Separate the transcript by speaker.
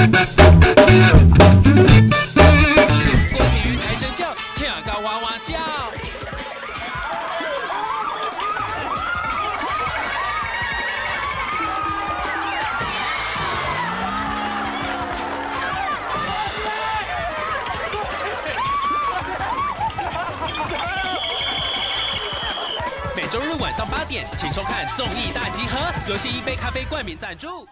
Speaker 1: 郭天宇抬声叫，天啊高哇哇叫。每周日晚上八点，请收看《综艺大集合》，游戏一杯咖啡冠名赞助。